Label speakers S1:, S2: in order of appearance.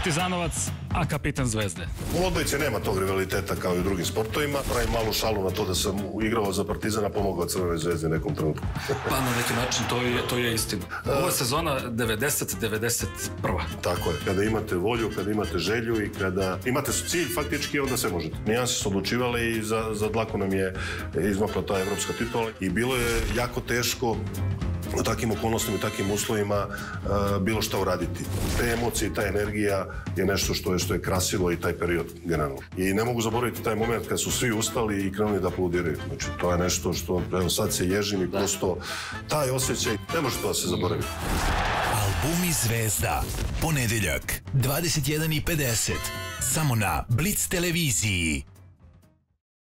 S1: partizanovac, a kapitan Zvezde.
S2: U odbojci nema tog rivaliteta kao i u drugim sportovima. Pravim malu šalu na to da sam igrao za Partizana, pomogao Crvenoj zvezdi nekom trenutku.
S1: Pa na neki način to je, to je istina. Ovo je sezona 90-91.
S2: Tako je. Kada imate volju, kada imate želju i kada imate cilj faktički, onda sve možete. Nijanse su odlučivali i za, za dlaku nam je izmakla ta evropska titula i bilo je jako teško u takvim okolnostima i takvim uslovima uh, bilo šta uraditi. Te emocije i ta energija je nešto što je što je krasilo i taj period generalno. I ne mogu zaboraviti taj moment kad su svi ustali i krenuli da aplaudiraju. Znači to je nešto što evo sad se ježim i prosto taj osjećaj ne može to da se zaboravi.
S3: Albumi Zvezda. Ponedeljak, 21.50. Samo na Blitz televiziji.